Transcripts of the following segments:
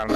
I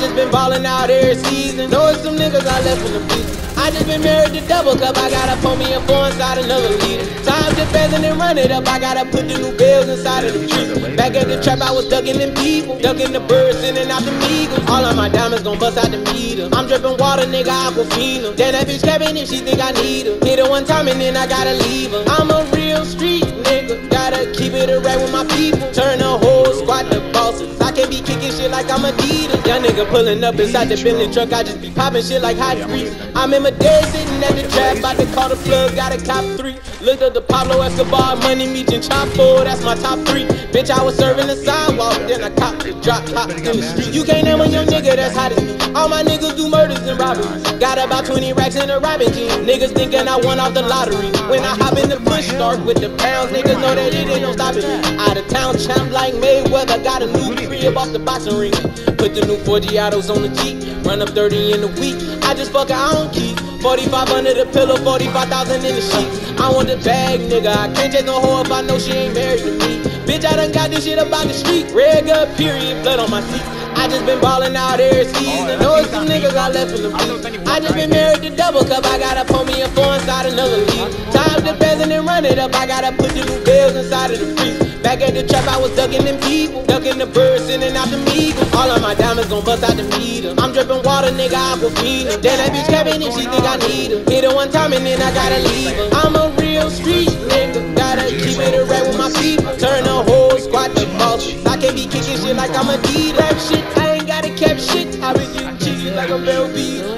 just been ballin' out every season. Knowing some niggas I left in the beat. I just been married to double cup. I gotta pull me a four inside another leader. Time to pheasant and run it up. I gotta put the new bells inside of the tree. Back at the trap, I was ducking them people. Ducking the birds, sending out the eagles. All of my diamonds gon' bust out the meter. I'm dripping water, nigga, I aquafina. Then that bitch cabin if she think I need her. Hit her one time and then I gotta leave her. I'm a real street nigga. Gotta keep it a with my people. Turn the whole squad to bosses. I be kicking shit like I'm Adidas. Young nigga pulling up inside the Bentley truck. I just be popping shit like hot grease. I'm in my dead sitting at the trap. About to call the plug. Got a cop three. Looked up the Pablo Escobar. Money meet and chop four. That's my top three. Bitch, I was serving the sidewalk. Then I cop the drop top in the street. You can't name a young nigga that's hot as me. All my niggas do murders and robberies. Got about 20 racks in a robbing jeans. Niggas thinking I won off the lottery. When I hop in the push start with the pounds, niggas know that it ain't no stopping me. Out of town champ like Mayweather. Got a new crib off the boxing ring. Put the new 40 autos on the Jeep. Run up 30 in a week. I just fuck I don't keep. 45 under the pillow, 45,000 in the sheets. I want the bag, nigga. I can't take no hoe if I know she ain't married to me. Bitch, I done got this shit up about the street. Red gut, period, blood on my seat. I just been ballin' out every season. Know some niggas I left in the beat. I just been married to double cup. I gotta pull me a four inside another league. Time to pheasant and run it up. I gotta put the new bells inside of the freeze. Back at the trap, I was ducking them people. Ducking the birds, sending out the eagles. All of my diamonds gon' bust out the meter. I'm dripping water, nigga, aquafina. Then that bitch cabin if she think I need her. Hit her one time and then I gotta leave her. I'm a real street nigga. Gotta keep it a rap with my people. Turn the whole squad to bosses. I can't be kicking shit like I'm a Adidas. Rap shit, I ain't gotta cap shit. I been getting cheesy like a Bell.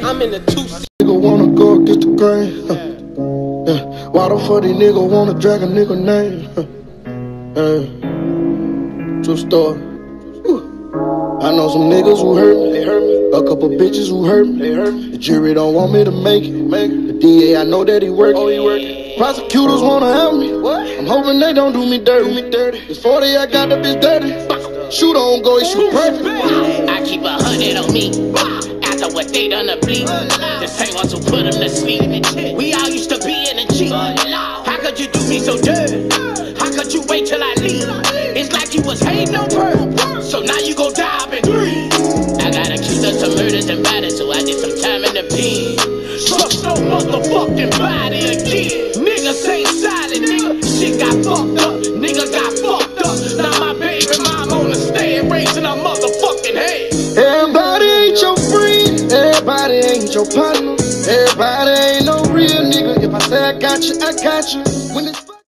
I'm in the two seat. Nigga wanna go get the grain. Yeah. Why the fuck these nigga wanna drag a nigga name? True story. Whew. I know some niggas who hurt me, they hurt me. A couple bitches who hurt me, they hurt me. The jury don't want me to make it, make it. The DA, I know that he working. Oh, he working. Prosecutors wanna help me. What? I'm hoping they don't do me dirty. Do me dirty. It's 40, I got the bitch dirty. Shoot on go, he shoot perfect. I keep a hundred on me. After what they done to bleed. The same ones who put them to sleep. We all used to be in the cheat. How could you do me so dirty? Everybody ain't your partner. Everybody ain't no real nigga. If I say I got you, I got you. When it's